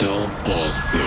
Don't pause,